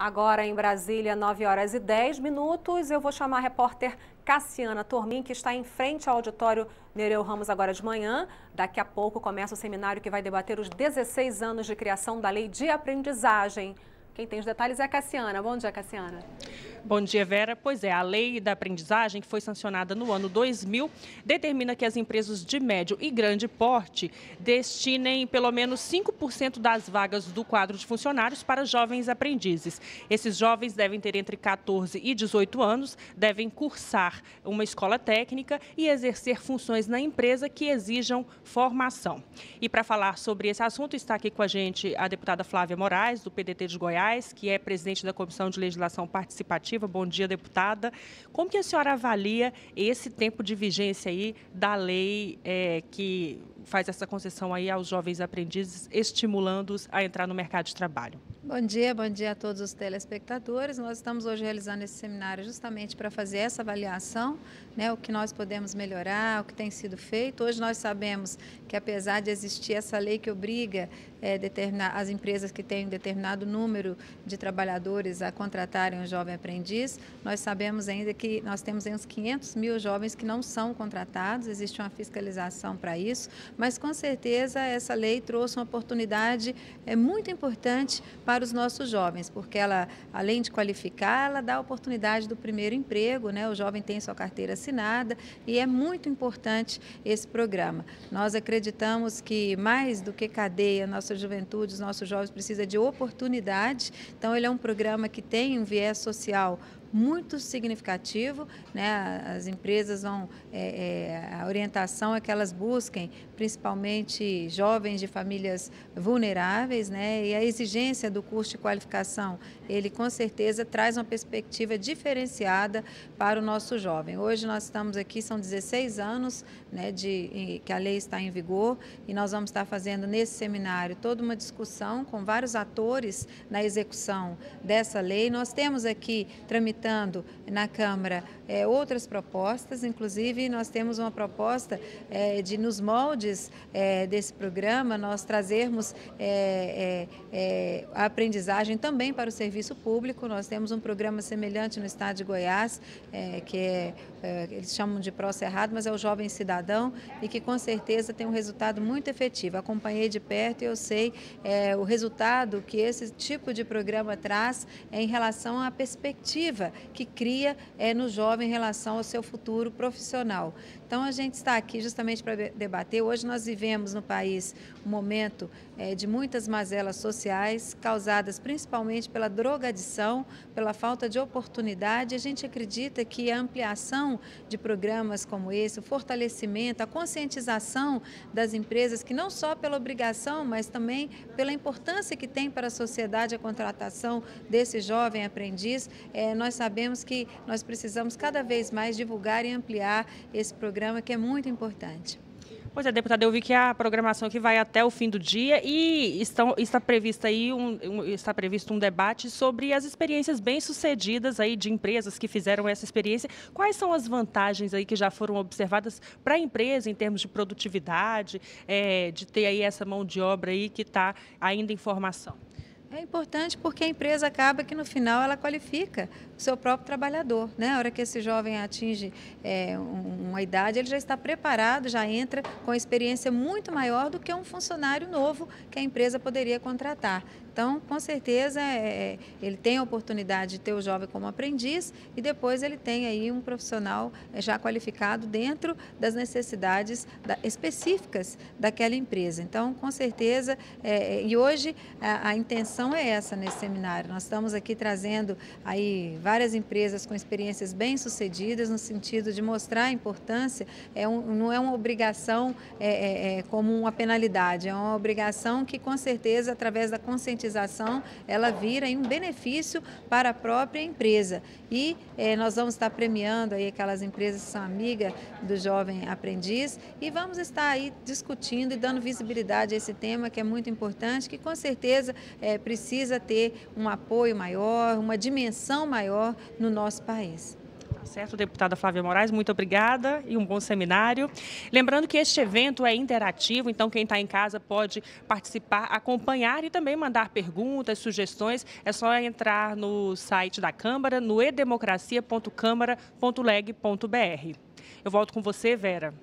Agora em Brasília, 9 horas e 10 minutos, eu vou chamar a repórter Cassiana Tormin, que está em frente ao auditório Nereu Ramos agora de manhã. Daqui a pouco começa o seminário que vai debater os 16 anos de criação da Lei de Aprendizagem. Quem tem os detalhes é a Cassiana. Bom dia, Cassiana. Bom dia, Vera. Pois é, a lei da aprendizagem, que foi sancionada no ano 2000, determina que as empresas de médio e grande porte destinem pelo menos 5% das vagas do quadro de funcionários para jovens aprendizes. Esses jovens devem ter entre 14 e 18 anos, devem cursar uma escola técnica e exercer funções na empresa que exijam formação. E para falar sobre esse assunto, está aqui com a gente a deputada Flávia Moraes, do PDT de Goiás, que é presidente da Comissão de Legislação Participativa Bom dia, deputada. Como que a senhora avalia esse tempo de vigência aí da lei é, que faz essa concessão aí aos jovens aprendizes, estimulando-os a entrar no mercado de trabalho? Bom dia, bom dia a todos os telespectadores. Nós estamos hoje realizando esse seminário justamente para fazer essa avaliação, né, o que nós podemos melhorar, o que tem sido feito. Hoje nós sabemos que apesar de existir essa lei que obriga é, determinar as empresas que têm um determinado número de trabalhadores a contratarem um jovem aprendiz, nós sabemos ainda que nós temos uns 500 mil jovens que não são contratados, existe uma fiscalização para isso, mas com certeza essa lei trouxe uma oportunidade é, muito importante para os nossos jovens, porque ela, além de qualificar, ela dá a oportunidade do primeiro emprego, né? o jovem tem sua carteira assinada e é muito importante esse programa. Nós acreditamos que mais do que cadeia, nossa juventude, os nossos jovens precisa de oportunidade. Então, ele é um programa que tem um viés social muito significativo. Né? As empresas vão, é, é, a orientação é que elas busquem principalmente jovens de famílias vulneráveis, né? e a exigência do curso de qualificação, ele com certeza traz uma perspectiva diferenciada para o nosso jovem. Hoje nós estamos aqui, são 16 anos né, de, que a lei está em vigor, e nós vamos estar fazendo nesse seminário toda uma discussão com vários atores na execução dessa lei. Nós temos aqui tramitando na Câmara é, outras propostas, inclusive nós temos uma proposta é, de, nos moldes é, desse programa, nós trazermos é, é, é, a aprendizagem também para o serviço público. Nós temos um programa semelhante no estado de Goiás, que é, eles chamam de Pró Cerrado, mas é o Jovem Cidadão e que com certeza tem um resultado muito efetivo. Acompanhei de perto e eu sei o resultado que esse tipo de programa traz em relação à perspectiva que cria é, no jovem em relação ao seu futuro profissional. Então, a gente está aqui justamente para debater. Hoje nós vivemos no país um momento é, de muitas mazelas sociais, causadas principalmente pela drogadição, pela falta de oportunidade. A gente acredita que a ampliação de programas como esse, o fortalecimento, a conscientização das empresas, que não só pela obrigação, mas também pela importância que tem para a sociedade a contratação desse jovem aprendiz, é, nós sabemos que nós precisamos cada vez mais divulgar e ampliar esse programa que é muito importante. Pois é, deputada, eu vi que a programação aqui vai até o fim do dia e estão, está prevista aí um, um, está previsto um debate sobre as experiências bem-sucedidas aí de empresas que fizeram essa experiência. Quais são as vantagens aí que já foram observadas para a empresa em termos de produtividade, é, de ter aí essa mão de obra aí que está ainda em formação? É importante porque a empresa acaba que no final ela qualifica o seu próprio trabalhador. Né? A hora que esse jovem atinge é, uma idade, ele já está preparado, já entra com experiência muito maior do que um funcionário novo que a empresa poderia contratar. Então, com certeza, é, é, ele tem a oportunidade de ter o jovem como aprendiz e depois ele tem aí um profissional é, já qualificado dentro das necessidades da, específicas daquela empresa. Então, com certeza, é, é, e hoje a, a, intenção é essa nesse seminário. Nós estamos aqui trazendo aí várias empresas com experiências bem-sucedidas no sentido de mostrar a importância, é um, não é uma obrigação é, como uma penalidade, é uma obrigação que, com certeza, através da conscientização ela vira um benefício para a própria empresa. E eh, nós vamos estar premiando aí aquelas empresas que são amigas do jovem aprendiz e vamos estar aí discutindo e dando visibilidade a esse tema que é muito importante, que com certeza eh, precisa ter um apoio maior, uma dimensão maior no nosso país. Tá certo, deputada Flávia Moraes, muito obrigada e um bom seminário. Lembrando que este evento é interativo, então quem está em casa pode participar, acompanhar e também mandar perguntas, sugestões. É só entrar no site da Câmara, no edemocracia.câmara.leg.br. Eu volto com você, Vera.